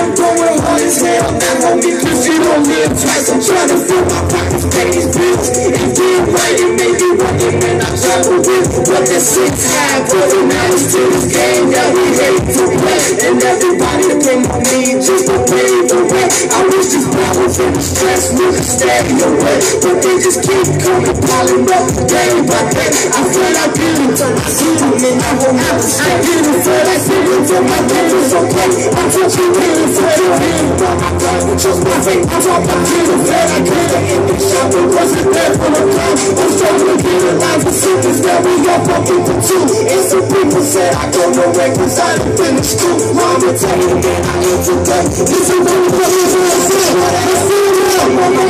don't I'm hard as hell. Now, homie, cause you don't live twice. I'm trying to fill my pockets, pay these bills. And get right, it may be working when I travel with. But that six high, putting knowledge to this game that we hate to play. And everybody depend on me just to pay the rent. I wish this problems and the stress would stay away. But they just keep coming, piling up day by day. I feel like getting to my city, and I won't have to stay. I get it for that city, till my is okay. I'm really for you, and from my blood, just my faith. I drop my kid, that I couldn't end the. It wasn't there for the come. I'm struggling to get a life of sickness that we all into too. And some people said I go nowhere cause I done finished school. Mama tell you, man, I need to go. This is what I'm doing, I'm saying. I feel it, I'm on my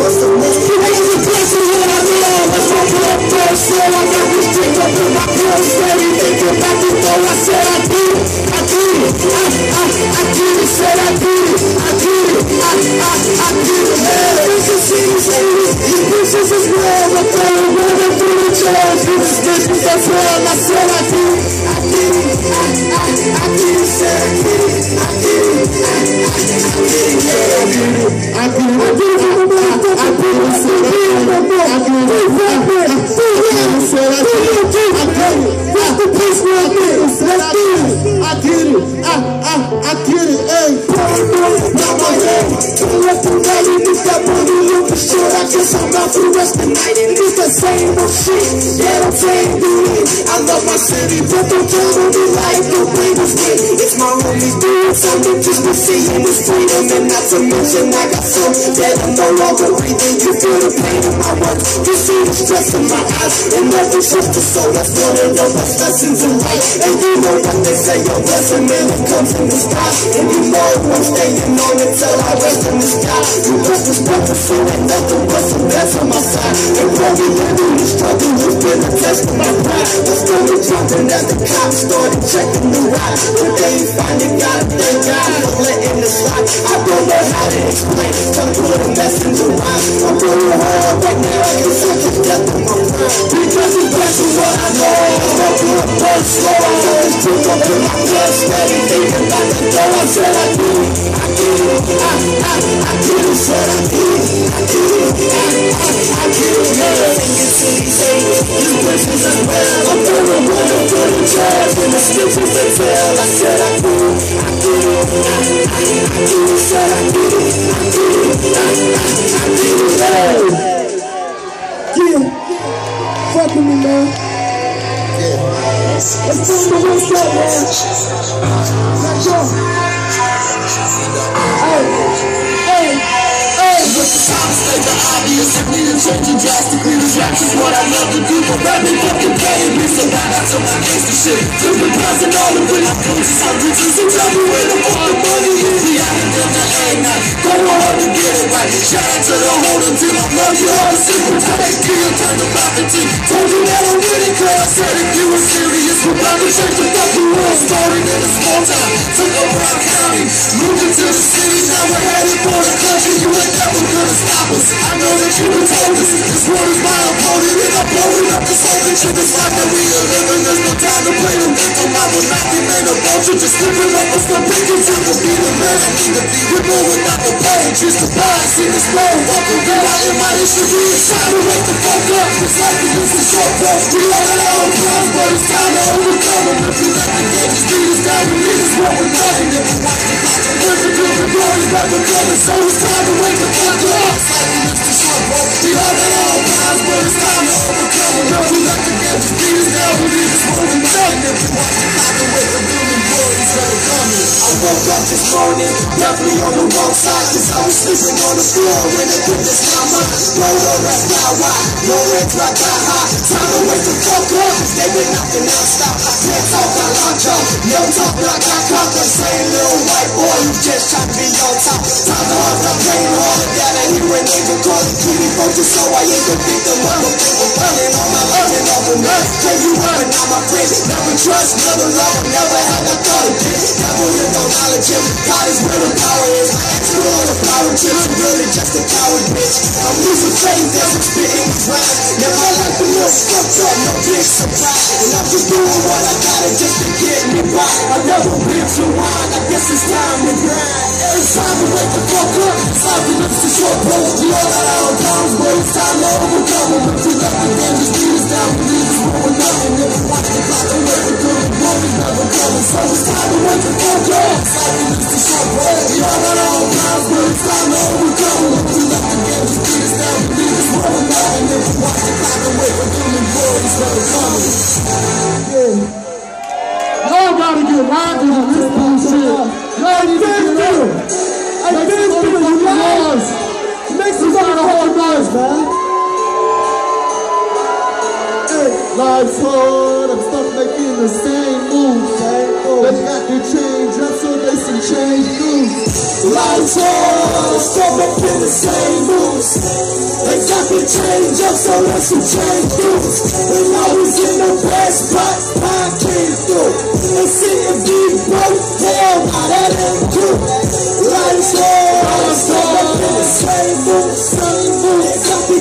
what's the next? I ain't the place for what I'm doing. That's my blood first, so I got this drink up in my blood steady. Thinking back to though I said I did. I I, I, I. Said I it. I it. I, I, I. I said I. I. I, I. Said I. I it. I, I. Yeah, I. I it. I. I, I, I my head. Don't let the night in this that money look. I guess I'm out for the of the night and it's the same old shit. Yeah, I'm saying it. I love my city, but don't count on me like the bravest way. It's my homies doing something just to see in this freedom. And not to mention I got some that I'm no longer breathing. You feel the pain in my words. You see the stress in my eyes. And just the soul. That's of the best lessons in life. And you know what they say, your blessing it comes in the sky. And you know I'm staying on until I rest in the sky. You just this purpose, and nothing but some best on my side. And probably living the struggle has been a test of my pride. I started jumping as the cops started checking the ride. But they ain't finding God, thank God for letting it slide. I don't know how to explain it, come put a message around. I'm going hard right now, I can sense the death of my friend. Because it's best of what I know. I'm up in a burst slow, I got this drink up in my blood, steady thinking about the dough. I said I did Let's do the what's man. Let's go. Obvious If done changing drastically This is what I love to do But rap ain't fucking paying me So now that's on my gangster shit Different price and all the way I'm to some bitches So tell me where the fuck the money is out in Delta every night Go hard to get it Shout out to the holder till I love you. all the single time Kill turn the profit Told you that I'm with it Cause I said if you were serious in a small town Took over our county Moved into the city Now we're headed for the country You ain't never gonna stop us I know that you were told us This world is my opponent And I'm blowing up this whole in this life that we are living There's no time to play the victim I will not be made a vulture Just living up and stop picking Time to be the man I need to be with more without the pain Just the bias in this flow Walk history It's time to wake the fuck up This life is just a short walk We all got our own problems But it's time to overcome them If you. let the game us down We need is what we're you watch the clock There's a different glory But we're coming So it's time to wake the fuck up we all got our own problems But it's time to overcome them If you let the game us down We need is what we're done And this morning Definitely on the wrong side. Cause I was sleeping on the floor. When they put this my Blow the rest now why. No rent like that high. Time the fuck up They been knocking non-stop I can't talk, I launch up. No talk like I caught. The same little white boy You just try to be on top. Time to hard, I'm playing hard. That I hear an angel calling Cutie vulture So I ain't the victim of a people Running on my learning off the none Can you run, not my friend Never trust, never love, never had I thought it. Did Never with no knowledge of God is where the power is. Explore the power trip I'm really just a coward bitch. I'm losing faith as I'm spitting these rhymes Never like the most fucked up, no big surprise And I'm just doing what I gotta just to get me by. I never been to wine, I guess it's time to grind Happiness is short, bro. We all got our problems, but it's time to overcome them. If you let the just beat us down, we leave us for nothing. If we watch the clock and wait for good, glory's never coming. So it's time to wake the fuck up. Happiness is short, bro. We all got our problems, but it's time to overcome them. If you let the just beat us down, we leave us for nothing. If we watch the clock and wait for good, glory's never coming. Yeah. Gotta get live on this bullshit. Life's hard. I'm stuck making the same moves. They got to change up so they can change moves. Life's hard, stuck making the same moves. They got to change up so let's change moves. When I was in the best spot, I came through. And sitting deep broke, hell, now that ain't cool. Life's hard, stop making the same moves.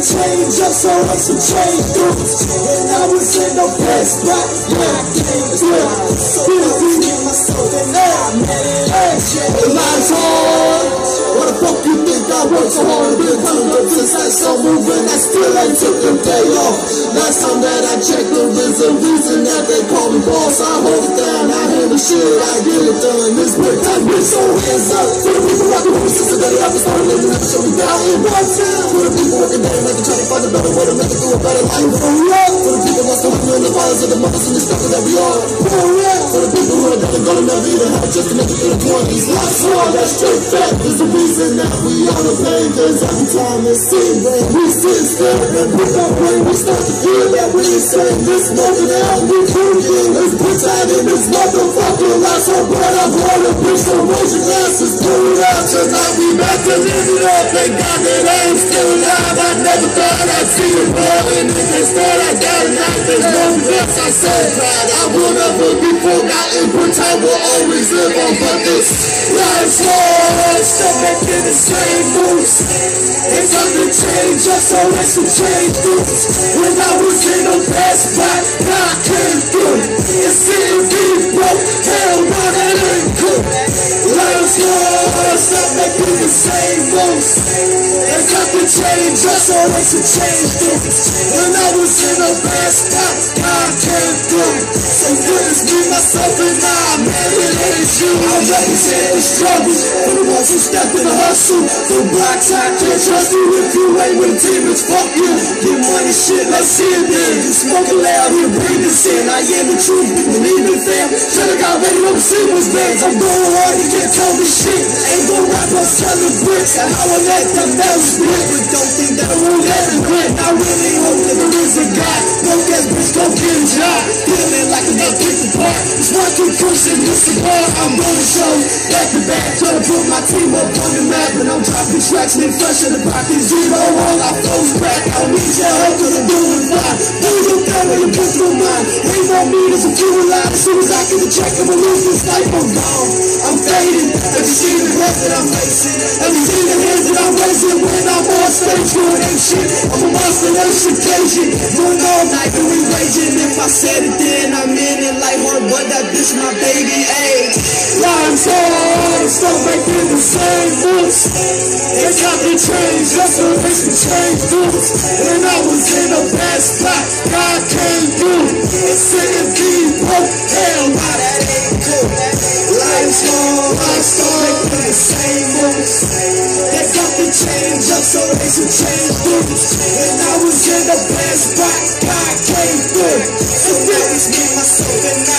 Change up so let's change moves. When I was in the best spot, I came through. So deep in my soul, and now I meditation. Life's hard. What the fuck you think I work so hard to a time since that some moving I still ain't took the day off. Last time that I checked, there is a reason that they call me boss. I hold it down, I handle shit, I get it done. This break time, bitch, so hands up. For the people rockin' with me since the day I was started living, never show me down in one town. For the people working day and night to try to find a better way to make it through a better life. For the people the women and the fathers and the mothers and the suckers that we are. For real. For the people who are and gonna never even have just to make it through the twenties. Life's hard, that's straight fact. There's a reason that we on the pain. Cause every time it seems that we sit still and with our we start to feel that we insane. This moment out, we cooking. Let's put that in this motherfucker. Life so bright, I'm going to bitch. So raise glasses, pull it out. Tonight we back to live it up. Thank God that I am still alive. I never thought I'd see it falling. Instead, I got a knife. There's no regrets. I proud. I will never be forgotten. But time will always live on. But this life's hard. Still making the same moves. It's time to change us, so let's change moves. When I was in the best spot, God came through. It's sitting deep, broke. Hell, no, that ain't good. Life's hard. Stop making the same moves. It's time to change us, so let's change moves. When I was in the best me, myself, and I, man, it ain't you. I represent the struggle for the ones who stepped in the hustle. The blocks I can't trust you if you ain't with the team, it's fuck you. Get money, shit, let's see it then. Smoking loud, you breathing sin. I am the truth, believe in fam. Should've got ready see what's bands. I'm going hard, you can't tell me shit. Ain't gon' rap, I'm selling bricks. And I let them down split. But don't think that I won't let it quit. I really hope that there is a God. Broke ass bitch, go get a job. Feeling like I'm gonna pick apart. It's one, two, pushing this apart. I'm gonna show back to back. Trying to put my team up on the map. And I'm dropping tracks, and fresh in the pocket. Zero all I flows back. I don't need your help, cause I'm doing fine. Do your thing when you put through mine. No me, there's a few alive. As soon as I get the check, I'ma lose this life. I'm gone. I'm fading. Have you seen the breath that I'm facing? Have you seen the hands that I'm raising when I'm on stage doing ain't shit? I'm a monster, that's occasion. Doing all night, and we raging. If I said it, then I meant it like hard, but that bitch my baby age. Life's hard, stop making the same moves. They got change, just so they can change moves. When I was in the bad spot, God came through. And sitting deep, broke hell, why that ain't good. Life's hard, life's hard, making the same moves. They got to change, just so they can change moves. When I was in the bad spot, God came through. So that was me, myself, and I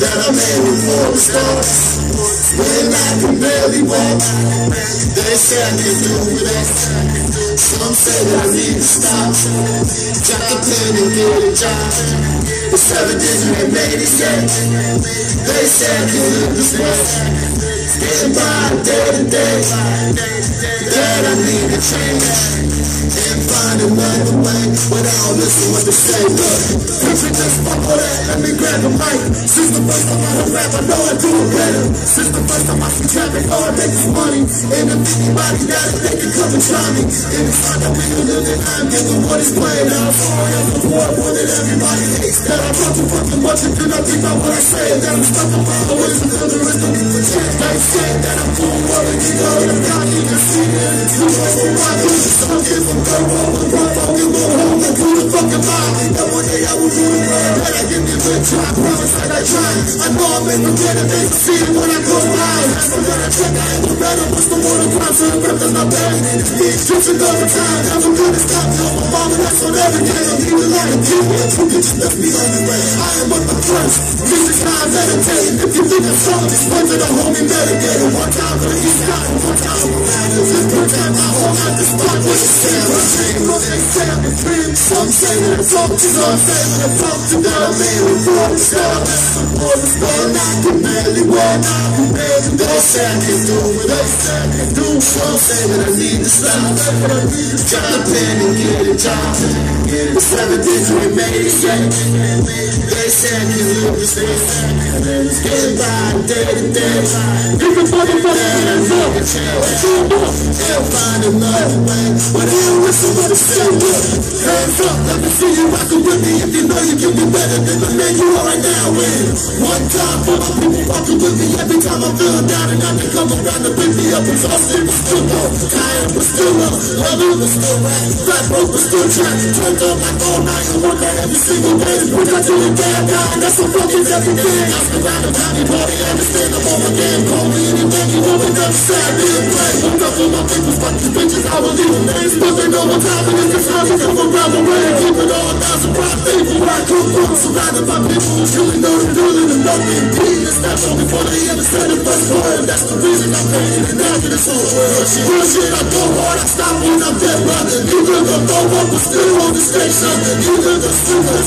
that I made for the stars. When I can barely walk, they say I can do it. Some say that I need to stop, drop the pen and get a job. It's evident ain't made it yet. They say I can live this way, getting by day to day. That I need to change and find another way. But I don't listen what they say. Look, you just fuck with that, let me grab of mic. Since the first time I heard rap, I know I do it better. Since the first time I see all I make is money. And if anybody got it, they can come and try me. And it's not that we can live it, I'm giving what is playing. I'm sorry, I'm the boy, that everybody hates. That I talk too fucking much and do not think about what I say. That I'm stuck all the way to the other of the chance. They say that I'm cool, well, you know, and I'm not even seeing it. You know, so why do you stop it from go home and rock little home and do the fucking lie? That one day I will do the right. That I give me a good like I try. I know I make forget it, they see it when I go by. I'm gonna check, I ain't better, what's the water crime, so the rep is not bad. These trips are over time, never gonna stop, tell my mama that's on every day. I'm even like a kid, you can just left me on the way. I am what the first, music time meditating. If you think I'm strong, just run to the homie medicator. One time for the east side, one time for the Just one time I hold out the spot with the sand. One thing, what they say, I'm a dream. Some say that I'm talk to some say that I'm talk to that I'm in before the start. Before the start, I can barely walk, can barely say I can do what I can do. Some say that I need to stop, but I need to try to pen and get a job. Get it, seven digits, we made it, yeah. They say I can lose, they say I can lose. Get by day to day. You can fucking fucking hands up. They'll find another way. But whistle with the same way. Hands up, let me see you rockin' with me. If you know you can be better than the man you are right now. One time for my people fucking with me. Every time I feel down and I can come around to pick me up. Exhausted, but still go. Tired, but still up. Loving, but still rap. Fat broke, but still track. Turned up like all night. I work out every single day. We got to the damn guy. That's a fucking everything. Ask around the party party. Understand I'm on again. Call me anything you want. We never sad. Didn't play. Woke up with my people's fucking bitches. I will leave them names. But they know what time it is. It's time to come around the way. Keep it all down. Surprise people. Where I come from. Surrounded by people who truly know feeling and know me. It's not long before they understand the first word. That's the reason I'm paying it now to this whole world. Real shit, I go hard. I stop when I'm dead, brother. You could go up, still on the station. You go stupid.